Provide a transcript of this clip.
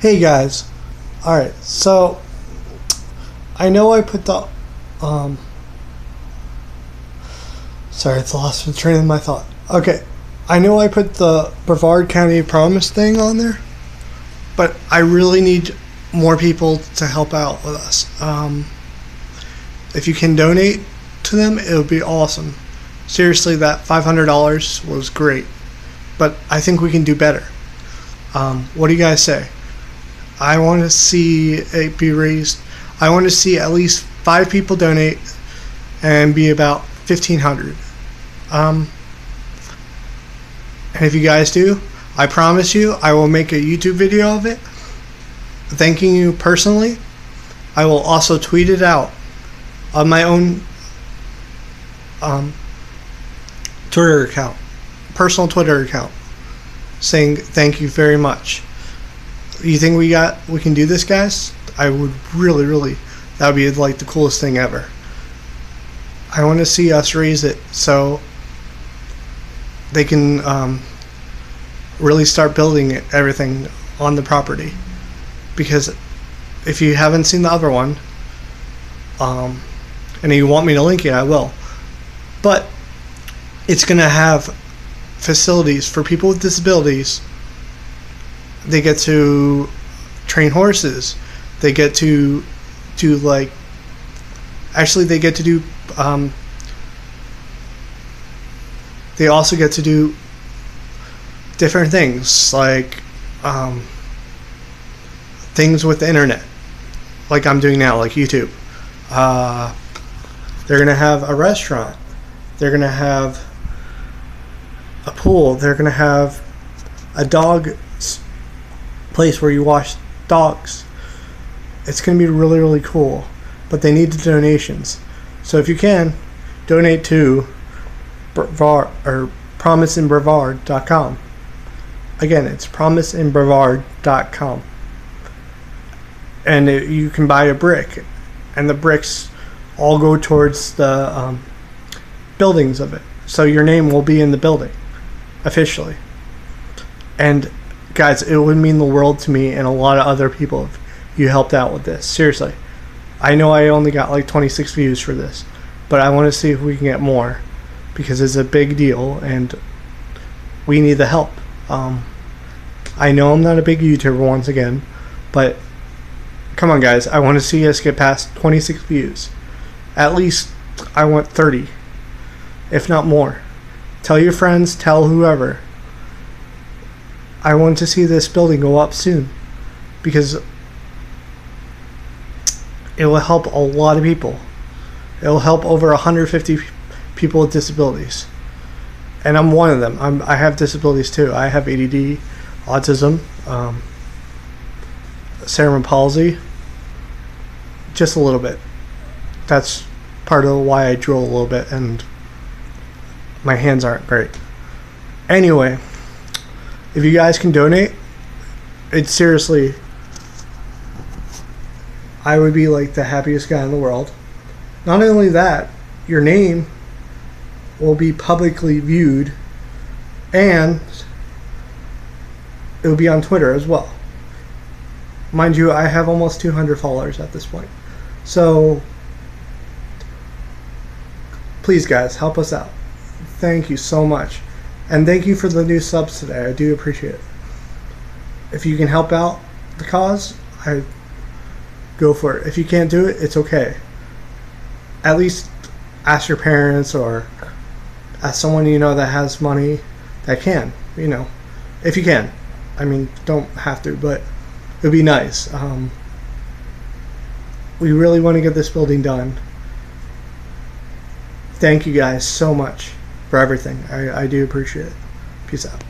Hey guys. Alright, so I know I put the um sorry, it's lost the train of my thought. Okay. I know I put the Brevard County Promise thing on there, but I really need more people to help out with us. Um, if you can donate to them, it would be awesome. Seriously, that $500 was great, but I think we can do better. Um, what do you guys say? I want to see it be raised. I want to see at least five people donate and be about 1500 um, and if you guys do, I promise you, I will make a YouTube video of it, thanking you personally. I will also tweet it out on my own um, Twitter account, personal Twitter account, saying thank you very much. You think we got we can do this, guys? I would really, really. That would be like the coolest thing ever. I want to see us raise it so they can um, really start building everything on the property. Because if you haven't seen the other one, um, and you want me to link it, I will. But it's going to have facilities for people with disabilities. They get to train horses. They get to do like. Actually, they get to do um, they also get to do different things like um, things with the internet, like I'm doing now, like YouTube. Uh, they're gonna have a restaurant. They're gonna have a pool. They're gonna have a dog place where you wash dogs. It's gonna be really really cool, but they need the donations. So if you can, donate to Brevard or promiseinbrevard.com. Again, it's promiseinbrevard.com. And it, you can buy a brick, and the bricks all go towards the um, buildings of it. So your name will be in the building officially. And guys, it would mean the world to me and a lot of other people if you helped out with this. Seriously. I know I only got like 26 views for this, but I want to see if we can get more because it's a big deal and we need the help. Um, I know I'm not a big YouTuber once again, but come on, guys. I want to see us get past 26 views. At least I want 30, if not more. Tell your friends, tell whoever. I want to see this building go up soon because it will help a lot of people. It will help over 150 people with disabilities, and I'm one of them. I'm, I have disabilities too. I have ADD, autism, um, cerebral palsy, just a little bit. That's part of why I drool a little bit, and my hands aren't great. Anyway, if you guys can donate, it's seriously I would be like the happiest guy in the world. Not only that, your name will be publicly viewed and it will be on Twitter as well. Mind you, I have almost 200 followers at this point. So, please, guys, help us out. Thank you so much. And thank you for the new subs today. I do appreciate it. If you can help out the cause, I go for it. If you can't do it, it's okay. At least ask your parents or ask someone you know that has money that can, you know, if you can. I mean, don't have to, but it would be nice. Um, we really want to get this building done. Thank you guys so much for everything. I, I do appreciate it. Peace out.